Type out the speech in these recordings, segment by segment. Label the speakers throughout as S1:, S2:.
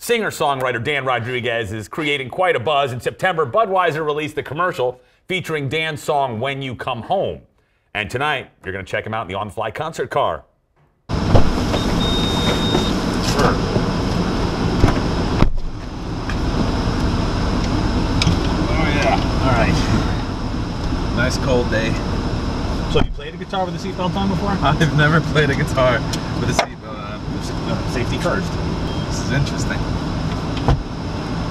S1: Singer songwriter Dan Rodriguez is creating quite a buzz. In September, Budweiser released a commercial featuring Dan's song When You Come Home. And tonight, you're going to check him out in the on the fly concert car.
S2: Oh yeah.
S3: All right.
S2: Nice cold day.
S3: So you played a guitar with a seatbelt on before?
S2: I've never played a guitar with a seatbelt on.
S3: Uh, Safety first.
S2: This is interesting.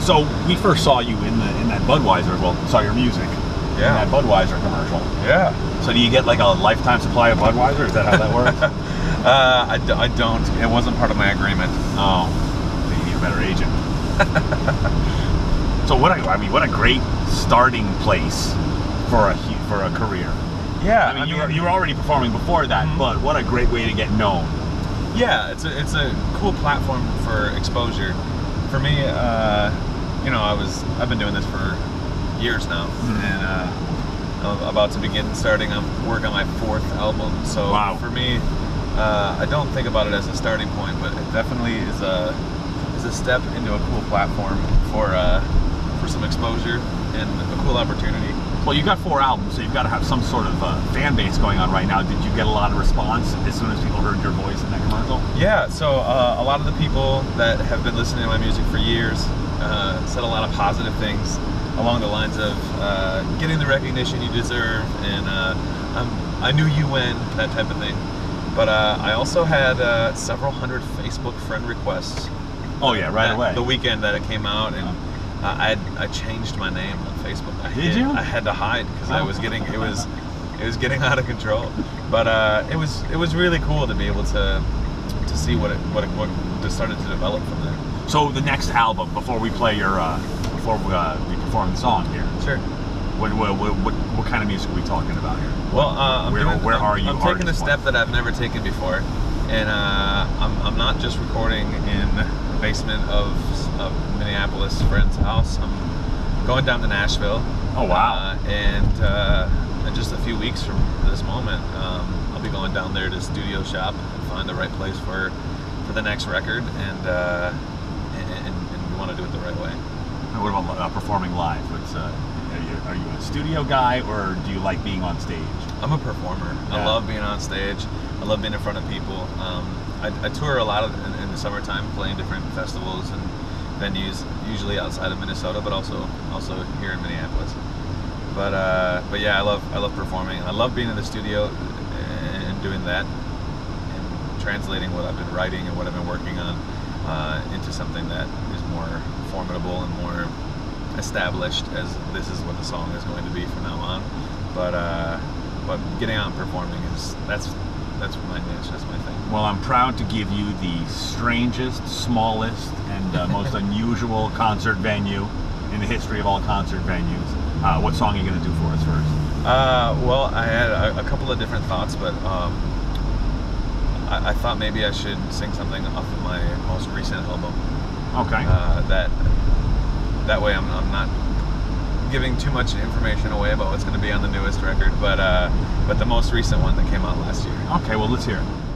S3: So we first saw you in the in that Budweiser. Well, saw your music.
S2: Yeah.
S3: In that Budweiser commercial.
S2: Yeah.
S3: So do you get like a lifetime supply of Budweiser? Is that how that works?
S2: Uh, I, d- I don't. It wasn't part of my agreement.
S3: oh, you need a better agent. so what? A, I mean, what a great starting place for a for a career.
S2: Yeah.
S3: I mean, you, were, you were already performing before that,
S2: Mhm.
S3: but what a great way to get known.
S2: Yeah, it's a it's a cool platform for exposure. For me, uh, you know, I was I've been doing this for years now,
S3: Mhm.
S2: and uh, I'm about to begin starting on work on my fourth album. So
S3: Wow.
S2: for me, uh, I don't think about it as a starting point, but it definitely is a is a step into a cool platform for uh, for some exposure and a cool opportunity.
S3: Well, you've got four albums, so you've got to have some sort of uh, fan base going on right now. Did you get a lot of response as soon as people heard your voice in that commercial?
S2: Yeah, so uh, a lot of the people that have been listening to my music for years uh, said a lot of positive things along the lines of uh, getting the recognition you deserve and uh, I'm, I knew you when, that type of thing. But uh, I also had uh, several hundred Facebook friend requests.
S3: Oh yeah, right away.
S2: The weekend that it came out, and uh, I I changed my name on Facebook. I
S3: Did
S2: hid-
S3: you?
S2: I had to hide because I
S3: Oh.
S2: was getting it was it was getting out of control. But uh, it was it was really cool to be able to to see what it what it, what just started to develop from there.
S3: So the next album, before we play your, uh, before we, uh, we perform the song here,
S2: Sure.
S3: what, what, what, what, kind of music are we talking about here?
S2: Well, uh, I'm
S3: Where-
S2: doing,
S3: where
S2: I'm,
S3: are you
S2: I'm taking a step that I've never taken before, and uh, I'm, I'm not just recording in basement of, of Minneapolis friend's house. I'm going down to Nashville.
S3: Oh, wow.
S2: Uh, and uh, in just a few weeks from this moment, um, I'll be going down there to studio shop and find the right place for for the next record, and uh, and, and, and we want to do it the right way.
S3: What about uh, performing live? What's, uh, are, you, are you a studio guy or do you like being on stage?
S2: I'm a performer. I love being on stage. I love being in front of people. Um, I, I tour a lot of in, in the summertime, playing different festivals and venues, usually outside of Minnesota, but also also here in Minneapolis. But uh, but yeah, I love I love performing. I love being in the studio and doing that and translating what I've been writing and what I've been working on uh, into something that is more formidable and more established as this is what the song is going to be from now on. But uh, but getting out and performing is that's that's my niche. That's my thing.
S3: Well, I'm proud to give you the strangest, smallest, and uh, most unusual concert venue in the history of all concert venues. Uh, what song are you going to do for us first?
S2: Uh, well, I had a, a couple of different thoughts, but um, I, I thought maybe I should sing something off of my most recent album.
S3: Okay.
S2: Uh, that that way I'm, I'm not giving too much information away about what's going to be on the newest record, but uh, but the most recent one that came out last year.
S3: okay, well, let's hear it.